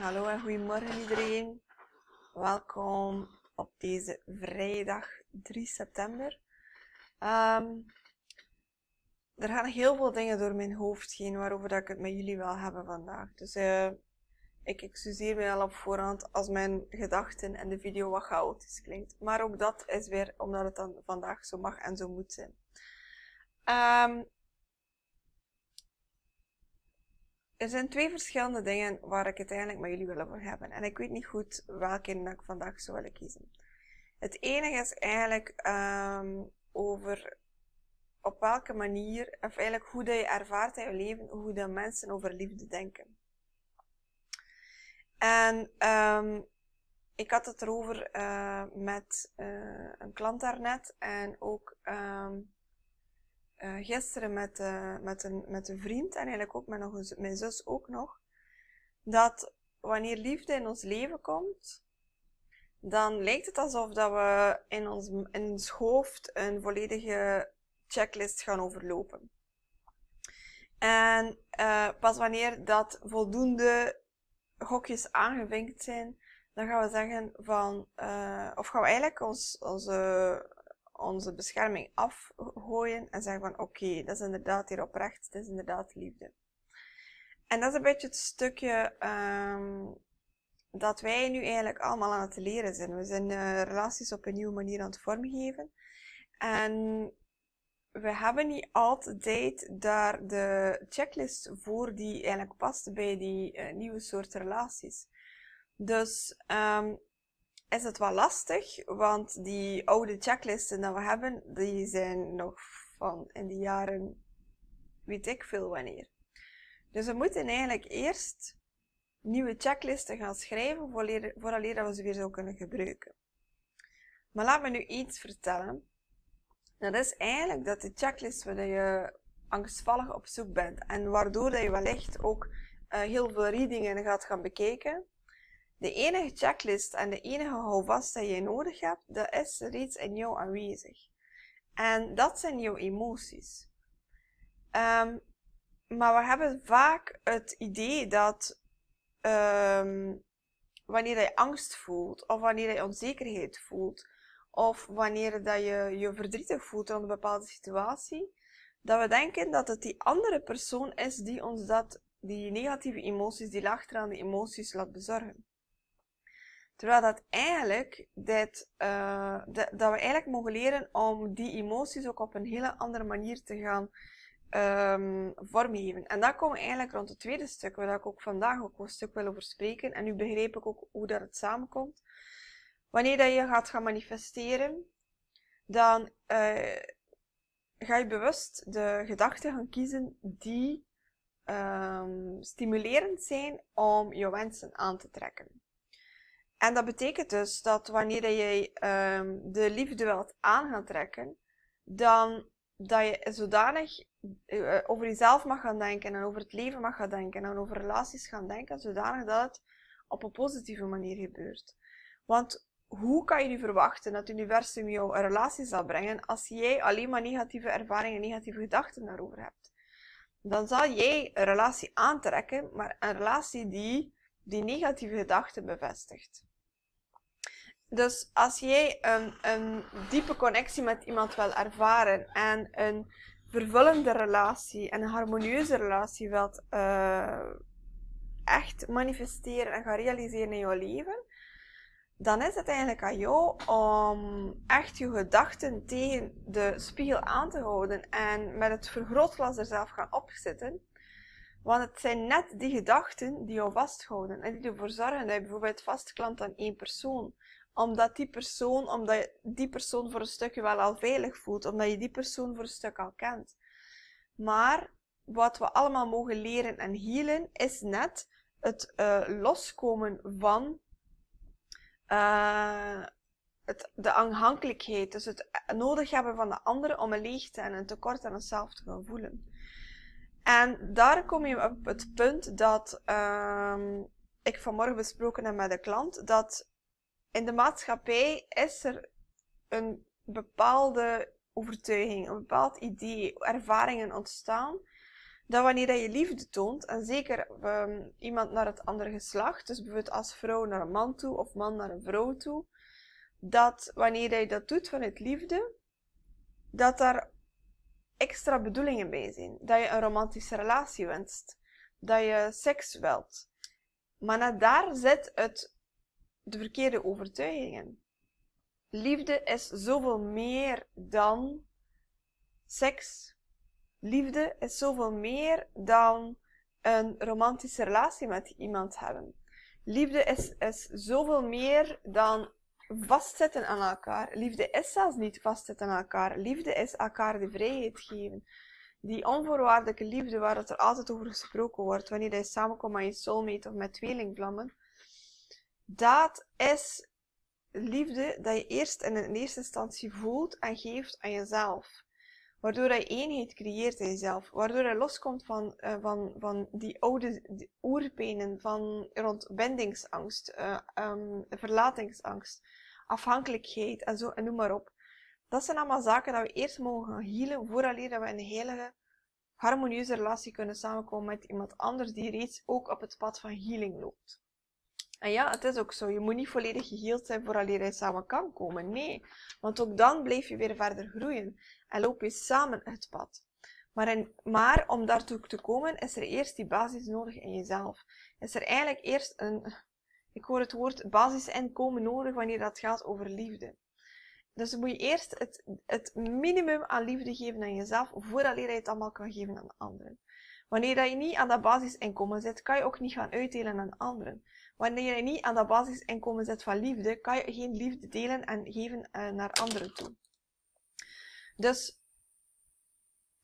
Hallo en goedemorgen iedereen. Welkom op deze vrijdag 3 september. Ehm, er gaan heel veel dingen door mijn hoofd heen waarover dat ik het met jullie wil hebben vandaag. Dus uh, ik excuseer me al op voorhand als mijn gedachten en de video wat chaotisch klinkt. Maar ook dat is weer omdat het dan vandaag zo mag en zo moet zijn. Um, er zijn twee verschillende dingen waar ik het eigenlijk met jullie wil over hebben. En ik weet niet goed welke ik vandaag zou willen kiezen. Het enige is eigenlijk um, over op welke manier, of eigenlijk hoe dat je ervaart in je leven, hoe dat mensen over liefde denken. En um, ik had het erover uh, met uh, een klant daarnet en ook um, uh, gisteren met, uh, met, een, met vriend en eigenlijk ook met nog mijn zus ook nog, dat wanneer liefde in ons leven komt, dan lijkt het alsof dat we in ons, in ons hoofd een volledige checklist gaan overlopen. En uh, pas wanneer dat voldoende gokjes aangevinkt zijn, dan gaan we zeggen van, of gaan we eigenlijk ons, onze onze bescherming afgooien en zeggen van oké, dat is inderdaad hier oprecht, dat is inderdaad liefde. En dat is een beetje het stukje um, dat wij nu eigenlijk allemaal aan het leren zijn. We zijn uh, relaties op een nieuwe manier aan het vormgeven. En we hebben niet altijd daar de checklist voor die eigenlijk past bij die uh, nieuwe soort relaties. Dus um, is het wel lastig, want die oude checklisten die we hebben, die zijn nog van in de jaren weet ik veel wanneer. Dus we moeten eigenlijk eerst nieuwe checklisten gaan schrijven vooraleer we ze weer zo kunnen gebruiken. Maar laat me nu iets vertellen. Dat is eigenlijk dat de checklist waar je angstvallig op zoek bent en waardoor dat je wellicht ook uh, heel veel readingen gaat gaan bekijken, de enige checklist en de enige houvast dat je nodig hebt, dat is reeds in jou aanwezig. En dat zijn jouw emoties. Um, maar we hebben vaak het idee dat um, wanneer je angst voelt, of wanneer je onzekerheid voelt, of wanneer dat je je verdrietig voelt rond een bepaalde situatie, dat we denken dat het die andere persoon is die ons dat, die negatieve emoties, die laagtraande emoties laat bezorgen. Terwijl dat eigenlijk, dit, uh, dat we eigenlijk mogen leren om die emoties ook op een hele andere manier te gaan um, vormgeven. En daar komen we eigenlijk rond het tweede stuk, waar ik ook vandaag ook een stuk wil over spreken. En nu begreep ik ook hoe dat het samenkomt. Wanneer dat je gaat gaan manifesteren, dan uh, ga je bewust de gedachten gaan kiezen die um, stimulerend zijn om je wensen aan te trekken. En dat betekent dus dat wanneer je um, de liefde wilt aan gaan trekken, dan dat je zodanig uh, over jezelf mag gaan denken en over het leven mag gaan denken en over relaties gaan denken, zodanig dat het op een positieve manier gebeurt. Want hoe kan je nu verwachten dat het universum jou een relatie zal brengen als jij alleen maar negatieve ervaringen en negatieve gedachten daarover hebt? Dan zal jij een relatie aantrekken, maar een relatie die die negatieve gedachten bevestigt. Dus als jij een, een diepe connectie met iemand wil ervaren en een vervullende relatie en een harmonieuze relatie wilt uh, echt manifesteren en gaan realiseren in jouw leven, dan is het eigenlijk aan jou om echt je gedachten tegen de spiegel aan te houden en met het vergrootglas er zelf gaan opzetten. Want het zijn net die gedachten die jou vasthouden en die ervoor zorgen dat je bijvoorbeeld vastklampt aan één persoon omdat die persoon, omdat je die persoon voor een stukje wel al veilig voelt, omdat je die persoon voor een stuk al kent. Maar wat we allemaal mogen leren en healen is net het uh, loskomen van uh, het, de afhankelijkheid. Dus het nodig hebben van de anderen om een leegte en een tekort aan onszelf te gaan voelen. En daar kom je op het punt dat uh, ik vanmorgen besproken heb met een klant, dat in de maatschappij is er een bepaalde overtuiging, een bepaald idee, ervaringen ontstaan, dat wanneer je liefde toont, en zeker um, iemand naar het andere geslacht, dus bijvoorbeeld als vrouw naar een man toe of man naar een vrouw toe, dat wanneer je dat doet vanuit liefde, dat daar extra bedoelingen bij zijn. Dat je een romantische relatie wenst, dat je seks wilt. Maar daar zit het de verkeerde overtuigingen. Liefde is zoveel meer dan seks. Liefde is zoveel meer dan een romantische relatie met iemand hebben. Liefde is, is zoveel meer dan vastzitten aan elkaar. Liefde is zelfs niet vastzitten aan elkaar. Liefde is elkaar de vrijheid geven. Die onvoorwaardelijke liefde waar het er altijd over gesproken wordt, wanneer je samenkomt met je soulmate of met tweelingvlammen, dat is liefde dat je eerst in, in eerste instantie voelt en geeft aan jezelf. Waardoor je eenheid creëert in jezelf. Waardoor je loskomt van, uh, van, van die oude die oerpijnen van rond bindingsangst, uh, um, verlatingsangst, afhankelijkheid en zo, en noem maar op. Dat zijn allemaal zaken dat we eerst mogen gaan healen, voordat we in een heilige, harmonieuze relatie kunnen samenkomen met iemand anders die reeds ook op het pad van healing loopt. En ja, het is ook zo. Je moet niet volledig geheeld zijn voordat je samen kan komen. Nee, want ook dan blijf je weer verder groeien en loop je samen het pad. Maar, maar om daartoe te komen, is er eerst die basis nodig in jezelf. Is er eigenlijk eerst een, ik hoor het woord basisinkomen nodig wanneer dat gaat over liefde. Dus moet je eerst het, het minimum aan liefde geven aan jezelf, voordat je het allemaal kan geven aan anderen. Wanneer je niet aan dat basisinkomen zit, kan je ook niet gaan uitdelen aan anderen. Wanneer je niet aan dat basisinkomen zit van liefde, kan je geen liefde delen en geven uh, naar anderen toe. Dus,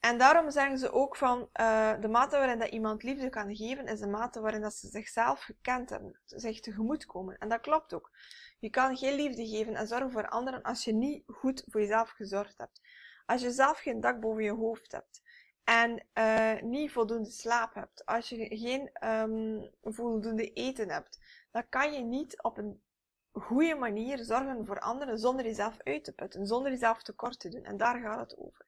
en daarom zeggen ze ook van, uh, de mate waarin dat iemand liefde kan geven, is de mate waarin dat ze zichzelf gekend hebben, zich tegemoet komen. En dat klopt ook. Je kan geen liefde geven en zorgen voor anderen als je niet goed voor jezelf gezorgd hebt. Als je zelf geen dak boven je hoofd hebt en uh, niet voldoende slaap hebt, als je geen um, voldoende eten hebt, dan kan je niet op een goede manier zorgen voor anderen zonder jezelf uit te putten, zonder jezelf tekort te doen. En daar gaat het over.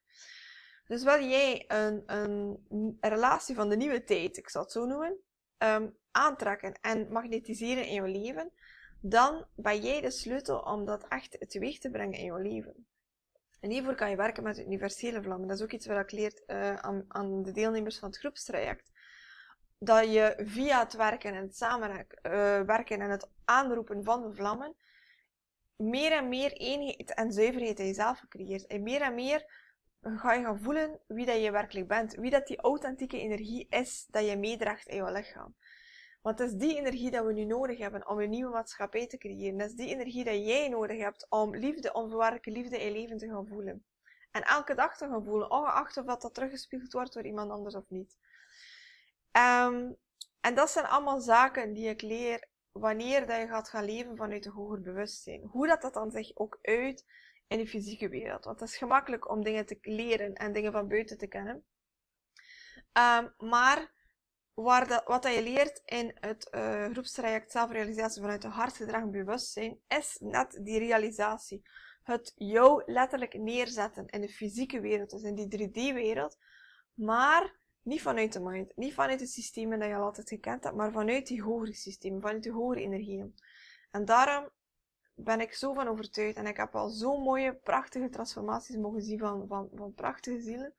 Dus wil jij een, een, relatie van de nieuwe tijd, ik zal het zo noemen, um, aantrekken en magnetiseren in je leven, dan ben jij de sleutel om dat echt teweeg te brengen in je leven. En hiervoor kan je werken met universele vlammen. Dat is ook iets wat ik leer uh, aan, aan, de deelnemers van het groepstraject. Dat je via het werken en het samenwerken uh, en het aanroepen van de vlammen meer en meer eenheid en zuiverheid in jezelf creëert. En meer en meer ga je gaan voelen wie dat je werkelijk bent. Wie dat die authentieke energie is dat je meedraagt in je lichaam. Want het is die energie dat we nu nodig hebben om een nieuwe maatschappij te creëren. Dat is die energie dat jij nodig hebt om liefde, onvoorwaardelijke liefde in je leven te gaan voelen. En elke dag te gaan voelen, ongeacht of dat teruggespiegeld wordt door iemand anders of niet. Um, en dat zijn allemaal zaken die ik leer wanneer dat je gaat gaan leven vanuit een hoger bewustzijn. Hoe dat, dat dan zich ook uit in de fysieke wereld. Want het is gemakkelijk om dingen te leren en dingen van buiten te kennen. Um, maar waar wat je leert in het uh, groepstraject zelfrealisatie vanuit het hartgedragen bewustzijn, is net die realisatie. Het jou letterlijk neerzetten in de fysieke wereld, dus in die 3D-wereld, maar niet vanuit de mind, niet vanuit de systemen dat je al altijd gekend hebt, maar vanuit die hogere systemen, vanuit die hogere energieën. En daarom ben ik zo van overtuigd en ik heb al zo mooie, prachtige transformaties mogen zien van, van, van prachtige zielen,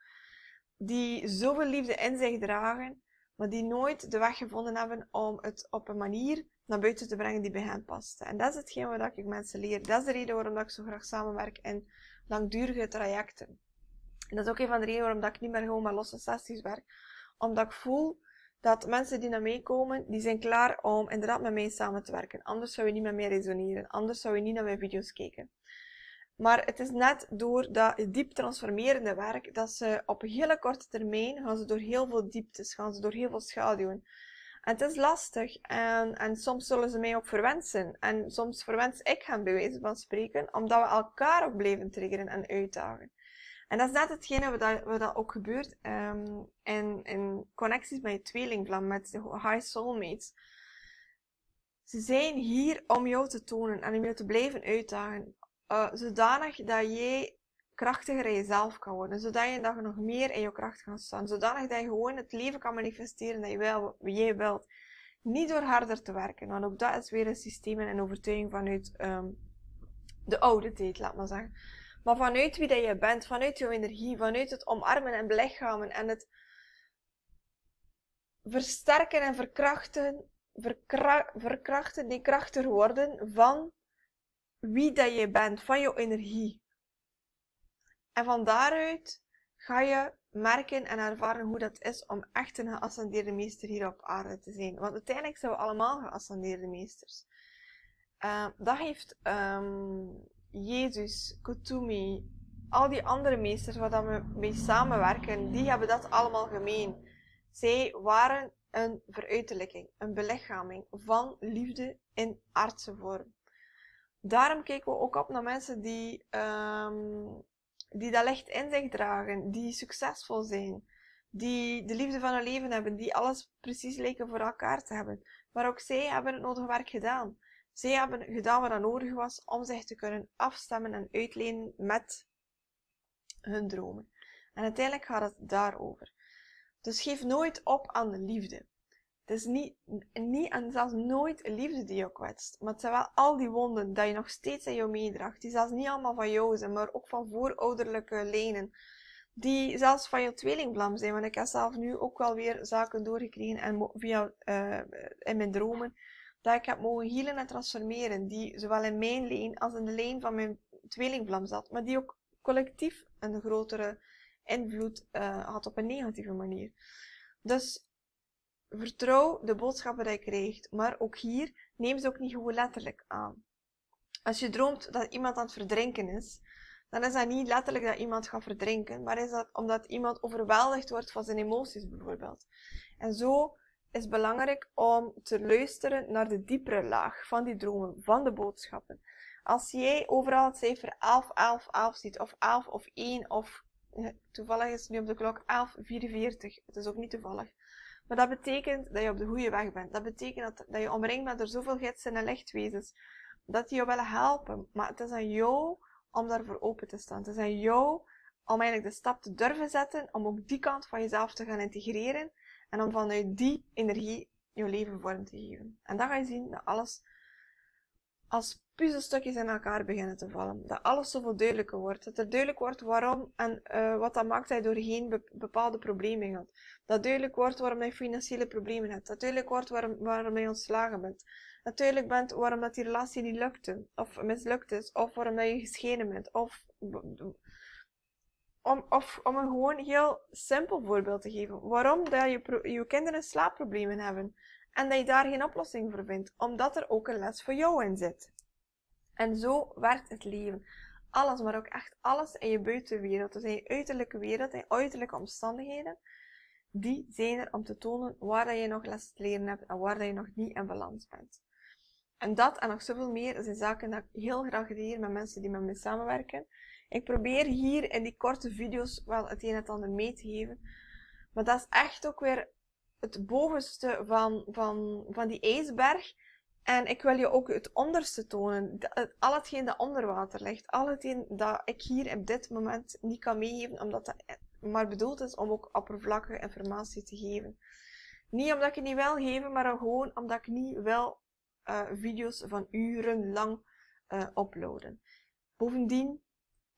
die zoveel liefde in zich dragen, maar die nooit de weg gevonden hebben om het op een manier naar buiten te brengen die bij hen past. En dat is hetgeen wat ik mensen leer. Dat is de reden waarom ik zo graag samenwerk in langdurige trajecten. En dat is ook een van de redenen waarom ik niet meer gewoon met losse sessies werk. Omdat ik voel dat mensen die naar mij komen, die zijn klaar om inderdaad met mij samen te werken. Anders zou je niet met mij resoneren. Anders zou je niet naar mijn video's kijken. Maar het is net door dat diep transformerende werk dat ze op een hele korte termijn gaan ze door heel veel dieptes, gaan ze door heel veel schaduwen. En het is lastig en, en soms zullen ze mij ook verwensen. En soms verwens ik hen bij wijze van spreken, omdat we elkaar ook blijven triggeren en uitdagen. En dat is net hetgene wat, wat dat ook gebeurt um, in, in connecties met je tweelingvlam, met de high soulmates. Ze zijn hier om jou te tonen en om jou te blijven uitdagen uh, zodanig dat jij krachtiger in jezelf kan worden. Zodat je dan nog meer in je kracht kan staan. Zodanig dat je gewoon het leven kan manifesteren dat je jij wilt. Niet door harder te werken, want ook dat is weer een systeem en een overtuiging vanuit um, de oude tijd, laat maar zeggen. Maar vanuit wie dat je bent, vanuit jouw energie, vanuit het omarmen en belichamen en het versterken en verkrachten, verkra verkrachten, die krachtig worden van wie dat je bent, van jouw energie. En van daaruit ga je merken en ervaren hoe dat is om echt een geascendeerde meester hier op aarde te zijn. Want uiteindelijk zijn we allemaal geascendeerde meesters. Uh, dat heeft um, Jezus, Kutumi, al die andere meesters waar we mee samenwerken, die hebben dat allemaal gemeen. Zij waren een veruiterlijking, een belichaming van liefde in aardse vorm. Daarom kijken we ook op naar mensen die um, die dat licht in zich dragen, die succesvol zijn, die de liefde van hun leven hebben, die alles precies lijken voor elkaar te hebben. Maar ook zij hebben het nodige werk gedaan. Zij hebben gedaan wat er nodig was om zich te kunnen afstemmen en uitlenen met hun dromen. En uiteindelijk gaat het daarover. Dus geef nooit op aan de liefde. Het is niet, niet en zelfs nooit liefde die je kwetst. Maar het zijn wel al die wonden dat je nog steeds in jou meedraagt. Die zelfs niet allemaal van jou zijn, maar ook van voorouderlijke lijnen. Die zelfs van je tweelingblam zijn. Want ik heb zelf nu ook wel weer zaken doorgekregen en via, uh, in mijn dromen. Dat ik heb mogen healen en transformeren. Die zowel in mijn lijn als in de lijn van mijn tweelingblam zat. Maar die ook collectief een grotere invloed uh, had op een negatieve manier. Dus Vertrouw de boodschappen die je krijgt, maar ook hier neem ze ook niet gewoon letterlijk aan. Als je droomt dat iemand aan het verdrinken is, dan is dat niet letterlijk dat iemand gaat verdrinken, maar is dat omdat iemand overweldigd wordt van zijn emoties bijvoorbeeld. En zo is het belangrijk om te luisteren naar de diepere laag van die dromen, van de boodschappen. Als jij overal het cijfer 11, 11, 11 ziet, of 11 of 1, of toevallig is het nu op de klok 11.44, het is ook niet toevallig. Maar dat betekent dat je op de goede weg bent. Dat betekent dat, dat je omringd bent door zoveel gidsen en lichtwezens. Dat die je willen helpen. Maar het is aan jou om daarvoor open te staan. Het is aan jou om eigenlijk de stap te durven zetten. Om ook die kant van jezelf te gaan integreren. En om vanuit die energie je leven vorm te geven. En dan ga je zien dat alles als puzzelstukjes in elkaar beginnen te vallen. Dat alles zoveel duidelijker wordt. Dat er duidelijk wordt waarom en uh, wat dat maakt dat je doorheen bepaalde problemen gaat. Dat duidelijk wordt waarom je financiële problemen hebt. Dat duidelijk wordt waarom, waarom je ontslagen bent. Dat duidelijk bent waarom dat die relatie niet lukte. Of mislukt is. Of waarom dat je gescheiden bent. Of, om, of om een gewoon heel simpel voorbeeld te geven. Waarom dat je, je kinderen slaapproblemen hebben. En dat je daar geen oplossing voor vindt. Omdat er ook een les voor jou in zit. En zo werkt het leven. Alles, maar ook echt alles in je buitenwereld. Dus in je uiterlijke wereld, in je uiterlijke omstandigheden. Die zijn er om te tonen waar dat je nog les te leren hebt en waar dat je nog niet in balans bent. En dat en nog zoveel meer zijn zaken dat ik heel graag leer met mensen die met me samenwerken. Ik probeer hier in die korte video's wel het een en het ander mee te geven. Maar dat is echt ook weer het bovenste van, van, van die ijsberg. En ik wil je ook het onderste tonen. Al hetgeen dat onder water ligt. Al hetgeen dat ik hier op dit moment niet kan meegeven. Omdat dat maar bedoeld is om ook oppervlakkige informatie te geven. Niet omdat ik het niet wil geven, maar gewoon omdat ik niet wil uh, video's van uren lang uploaden. Bovendien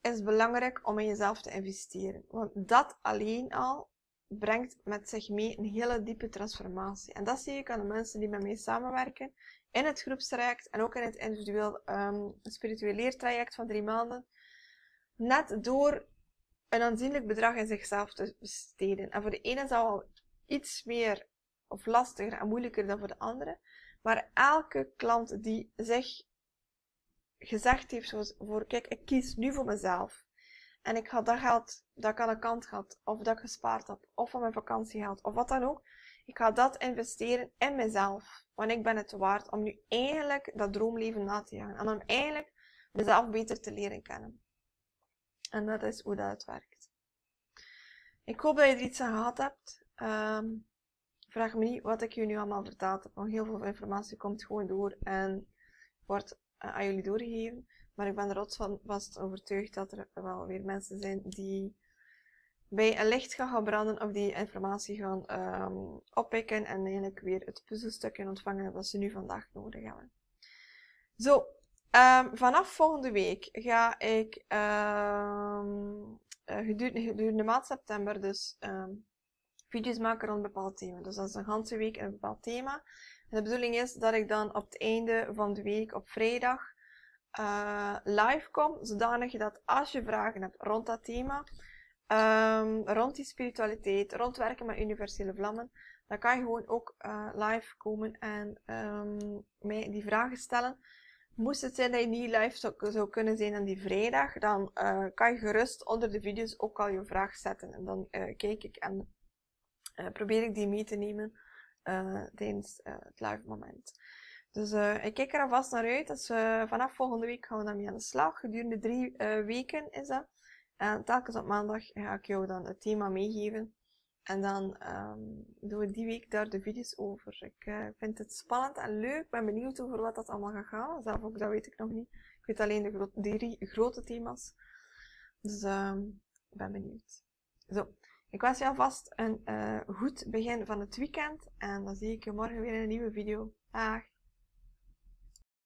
is het belangrijk om in jezelf te investeren. Want dat alleen al brengt met zich mee een hele diepe transformatie. En dat zie ik aan de mensen die met mij samenwerken in het groepstraject en ook in het individueel um, spiritueel leertraject van drie maanden. Net door een aanzienlijk bedrag in zichzelf te besteden. En voor de ene zal wel iets meer of lastiger en moeilijker dan voor de andere. Maar elke klant die zich gezegd heeft, zoals voor, kijk, ik kies nu voor mezelf. En ik had dat geld dat ik aan de kant had, of dat ik gespaard heb, of van mijn vakantiegeld, of wat dan ook. Ik ga dat investeren in mezelf. Want ik ben het waard om nu eigenlijk dat droomleven na te jagen. En om eigenlijk mezelf beter te leren kennen. En dat is hoe dat werkt. Ik hoop dat je er iets aan gehad hebt. Um, vraag me niet wat ik je nu allemaal verteld heb. Want heel veel informatie komt gewoon door en wordt uh, aan jullie doorgegeven. Maar ik ben er rots van vast overtuigd dat er wel weer mensen zijn die bij een licht gaan branden of die informatie gaan um, oppikken en eigenlijk weer het puzzelstukje ontvangen dat ze nu vandaag nodig hebben. Zo, um, vanaf volgende week ga ik um, gedurende, gedurende maand september dus video's maken rond een bepaald thema. Dus dat is een hele week een bepaald thema. En de bedoeling is dat ik dan op het einde van de week op vrijdag uh, live kom, zodanig dat als je vragen hebt rond dat thema, um, rond die spiritualiteit, rond werken met universele vlammen, dan kan je gewoon ook uh, live komen en um, mij die vragen stellen. Moest het zijn dat je niet live zou, kunnen zijn aan die vrijdag, dan uh, kan je gerust onder de video's ook al je vraag zetten. En dan kijk ik en probeer ik die mee te nemen tijdens het live moment. Dus ik kijk er alvast naar uit. Dus vanaf volgende week gaan we daarmee aan de slag. Gedurende drie weken is dat. En telkens op maandag ga ik jou dan het thema meegeven. En dan um, doen we die week daar de video's over. Ik uh, vind het spannend en leuk. Ik ben benieuwd over wat dat allemaal gaat gaan. Zelf ook, dat weet ik nog niet. Ik weet alleen de drie grote thema's. Dus um, ik ben benieuwd. Zo, ik wens je alvast een uh, goed begin van het weekend. En dan zie ik je morgen weer in een nieuwe video. Dag!